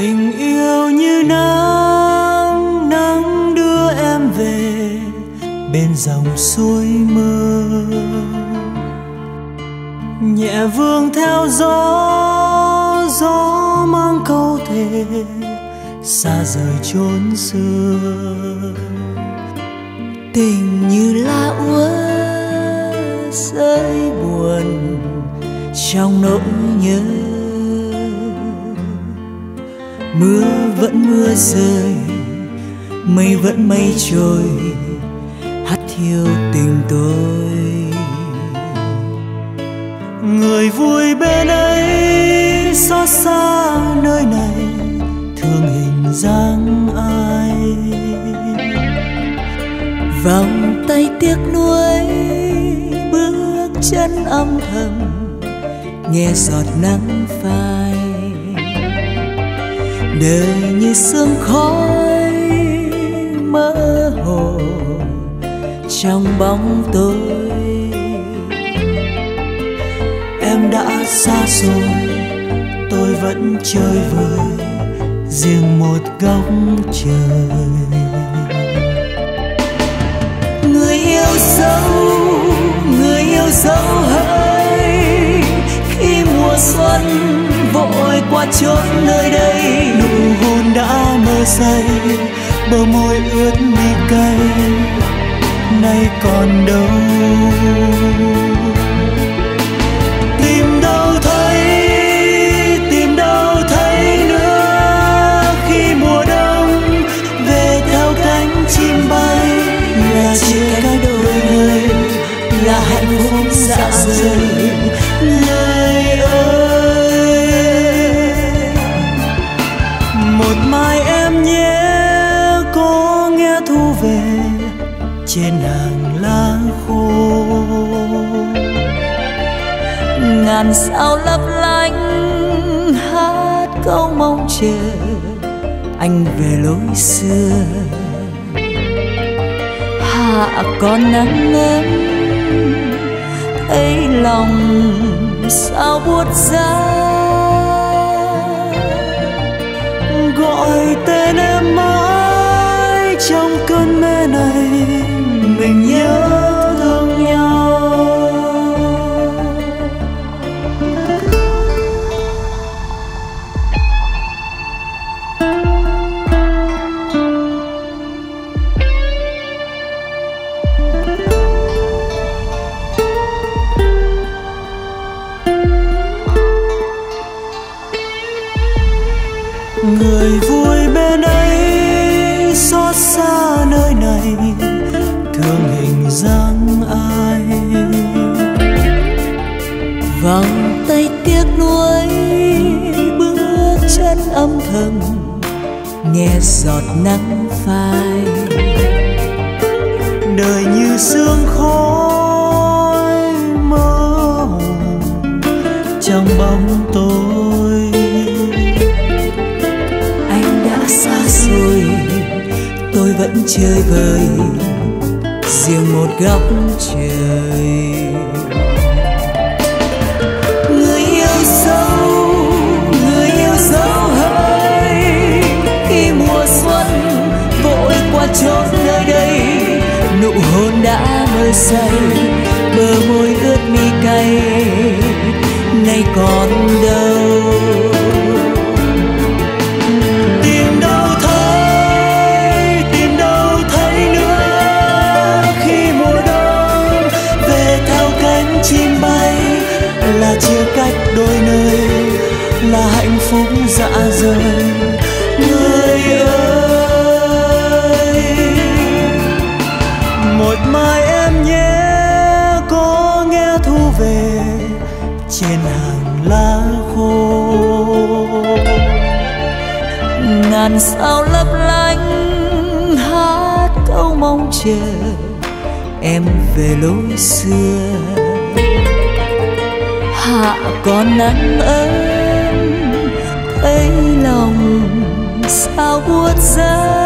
tình yêu như nắng nắng đưa em về bên dòng suối mơ nhẹ vương theo gió gió mang câu thề, xa rời chốn xưa. Tình như lá úa rơi buồn, trong nỗi nhớ mưa vẫn mưa rơi, mây vẫn mây trôi, hát thiêu tình tôi. Người vui bên ấy xót xa nơi này, thương hình dáng ai? Vòng tay tiếc nuối, bước chân âm thầm, nghe giọt nắng phai đời như sương khói mơ hồ trong bóng tối. Em đã xa rồi, tôi vẫn chơi vơi riêng một góc trời. Người yêu dấu, người yêu dấu hỡi khi mùa xuân vội qua chốn nơi đây, nụ hôn đã mơ say, bờ môi ướt mi cay, nay còn đâu. Tìm đâu thấy, tìm đâu thấy nữa, khi mùa đông về theo cánh chim bay, là chia cách đôi người, là hạnh phúc dạ rời. Một mai em nhé, có nghe thu về trên hàng lá khô. Ngàn sao lấp lánh, hát câu mong chờ, anh về lối xưa. Hạ còn nắng ấm thấy lòng sao buốt giá. Gọi tên em. Hình dáng ai vòng tay tiếc nuối bước chân âm thầm, nghe giọt nắng phai. Đời như sương khói mơ hồ trong bóng tối. Anh đã xa rồi tôi vẫn chơi vơi riêng một góc trời. Người yêu dấu người yêu dấu hơi, khi mùa xuân vội qua chốn nơi đây, nụ hôn đã mơ say, bờ môi ướt mi cay, nay còn đâu? Dạ rời người ơi. Một mai em nhé, có nghe thu về trên hàng lá khô. Ngàn sao lấp lánh, hát câu mong chờ, em về lối xưa. Hạ còn nắng ấm 笑我在